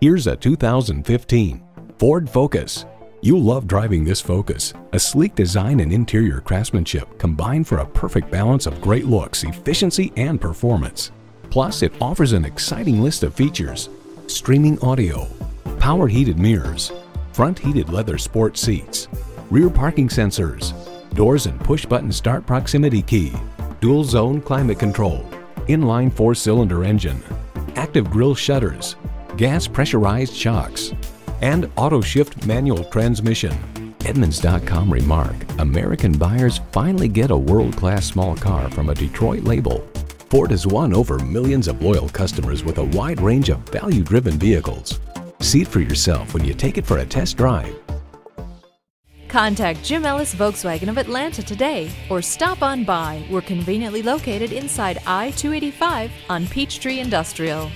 Here's a 2015 Ford Focus. You'll love driving this Focus. A sleek design and interior craftsmanship combine for a perfect balance of great looks, efficiency, and performance. Plus, it offers an exciting list of features. Streaming audio, power heated mirrors, front heated leather sport seats, rear parking sensors, doors and push button start proximity key, dual zone climate control, inline four cylinder engine, active grille shutters, gas pressurized shocks, and auto shift manual transmission. Edmunds.com remark, American buyers finally get a world-class small car from a Detroit label. Ford has won over millions of loyal customers with a wide range of value-driven vehicles. See it for yourself when you take it for a test drive. Contact Jim Ellis Volkswagen of Atlanta today or stop on by. We're conveniently located inside I 285 on Peachtree Industrial.